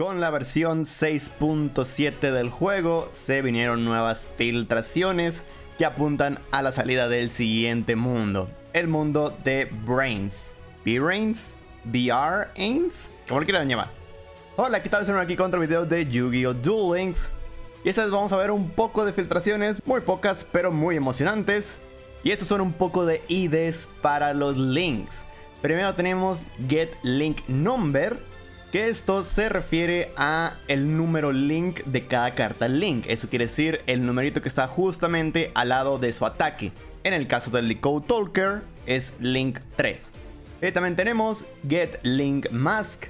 Con la versión 6.7 del juego se vinieron nuevas filtraciones que apuntan a la salida del siguiente mundo, el mundo de Brains. B-Brains? VR-Ains? Como lo quieran llamar. Hola, ¿qué tal? Soy aquí con otro video de Yu-Gi-Oh! Duel Links. Y esta vez vamos a ver un poco de filtraciones, muy pocas pero muy emocionantes. Y estos son un poco de IDs para los links. Primero tenemos Get Link Number, que esto se refiere a el número link de cada carta link. Eso quiere decir el numerito que está justamente al lado de su ataque. En el caso del Code Talker es link 3. Y también tenemos Get Link Mask,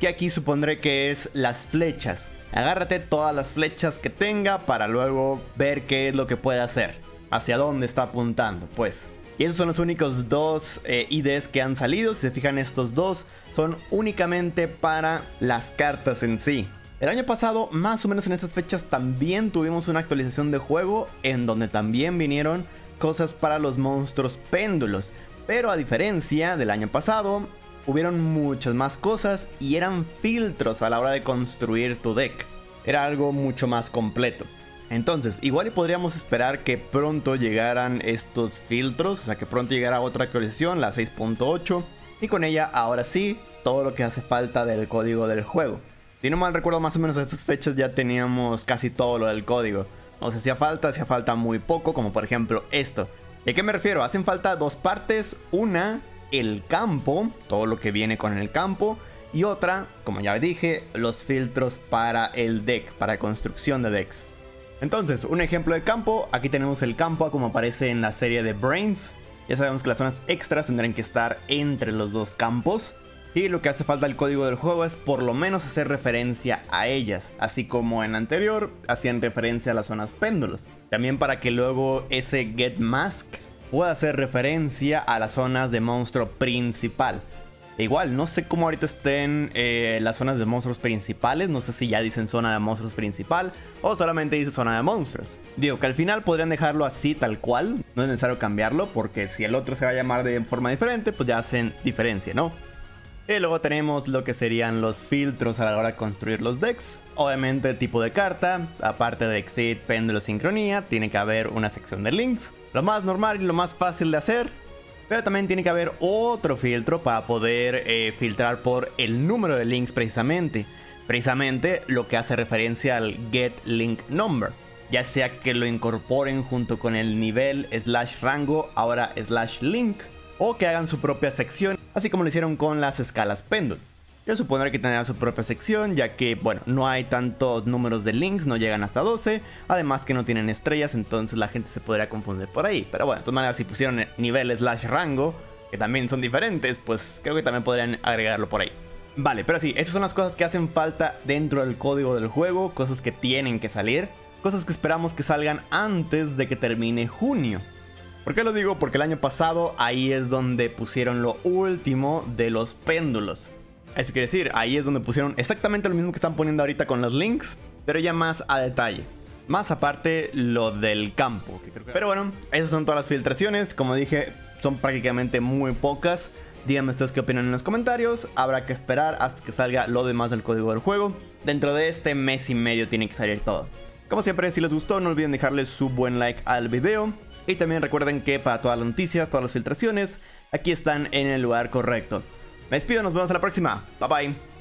que aquí supondré que es las flechas. Agárrate todas las flechas que tenga para luego ver qué es lo que puede hacer. Hacia dónde está apuntando, pues. Y esos son los únicos dos eh, IDs que han salido. Si se fijan, estos dos son únicamente para las cartas en sí. El año pasado, más o menos en estas fechas, también tuvimos una actualización de juego en donde también vinieron cosas para los monstruos péndulos. Pero a diferencia del año pasado, hubieron muchas más cosas y eran filtros a la hora de construir tu deck. Era algo mucho más completo. Entonces, igual y podríamos esperar que pronto llegaran estos filtros, o sea que pronto llegara otra actualización, la 6.8, y con ella ahora sí, todo lo que hace falta del código del juego. Si no mal recuerdo, más o menos a estas fechas ya teníamos casi todo lo del código. O sea, hacía falta, hacía falta muy poco, como por ejemplo esto. ¿Y a qué me refiero? Hacen falta dos partes. Una, el campo, todo lo que viene con el campo. Y otra, como ya dije, los filtros para el deck, para construcción de decks. Entonces, un ejemplo de campo, aquí tenemos el campo como aparece en la serie de Brains. Ya sabemos que las zonas extras tendrán que estar entre los dos campos. Y lo que hace falta al código del juego es por lo menos hacer referencia a ellas, así como en anterior hacían referencia a las zonas péndulos. También para que luego ese Get Mask pueda hacer referencia a las zonas de monstruo principal. Igual, no sé cómo ahorita estén eh, las zonas de monstruos principales. No sé si ya dicen zona de monstruos principal o solamente dice zona de monstruos. Digo que al final podrían dejarlo así tal cual. No es necesario cambiarlo porque si el otro se va a llamar de forma diferente, pues ya hacen diferencia, ¿no? Y luego tenemos lo que serían los filtros a la hora de construir los decks. Obviamente tipo de carta, aparte de Exit, Péndulo, Sincronía, tiene que haber una sección de links. Lo más normal y lo más fácil de hacer pero también tiene que haber otro filtro para poder eh, filtrar por el número de links precisamente. Precisamente lo que hace referencia al get link number. Ya sea que lo incorporen junto con el nivel slash rango, ahora slash link. O que hagan su propia sección, así como lo hicieron con las escalas Pendulum. Yo supondré que tendrá su propia sección, ya que, bueno, no hay tantos números de links, no llegan hasta 12. Además que no tienen estrellas, entonces la gente se podría confundir por ahí. Pero bueno, de todas maneras, si pusieron nivel slash rango, que también son diferentes, pues creo que también podrían agregarlo por ahí. Vale, pero sí, esas son las cosas que hacen falta dentro del código del juego, cosas que tienen que salir, cosas que esperamos que salgan antes de que termine junio. ¿Por qué lo digo? Porque el año pasado ahí es donde pusieron lo último de los péndulos. Eso quiere decir, ahí es donde pusieron exactamente lo mismo que están poniendo ahorita con los links, pero ya más a detalle. Más aparte lo del campo. Pero bueno, esas son todas las filtraciones. Como dije, son prácticamente muy pocas. Díganme ustedes qué opinan en los comentarios. Habrá que esperar hasta que salga lo demás del código del juego. Dentro de este mes y medio tiene que salir todo. Como siempre, si les gustó, no olviden dejarle su buen like al video. Y también recuerden que para todas las noticias, todas las filtraciones, aquí están en el lugar correcto. Me despido, nos vemos a la próxima. Bye bye.